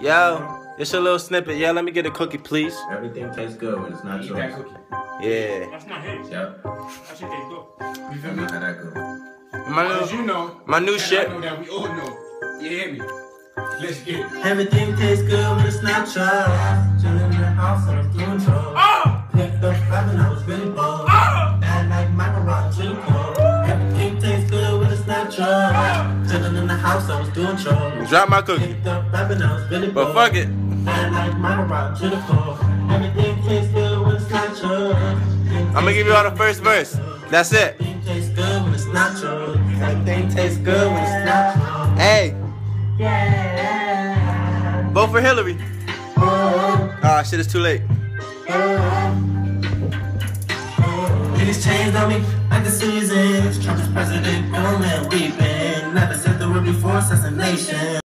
Yo, it's a little snippet. Yeah, let me get a cookie, please. Everything tastes good when it's not Eat that yours. cookie. Yeah. That's not his. Yep. That shit tastes good. You feel me? know how that go. My new, you know. my new shit. I know that we all know. You hear me? Let's get it. Everything tastes good when it's not yours. Chilling in the house and I'm doing chores. Chilling in the house, I was doing chores. Drop my cookie. Picked up five and I was really But bold. fuck it. Bad like my garage to the core. Everything tastes good when it's not yours. I'm gonna give you all the first verse. That's it. Everything tastes good when it's not yours. Everything tastes good when it's not yours. Hey, Yeah. vote for Hillary. Ah, shit, it's too late. Things changed on me like the seasons. Trump is president, going and weeping. Before assassination.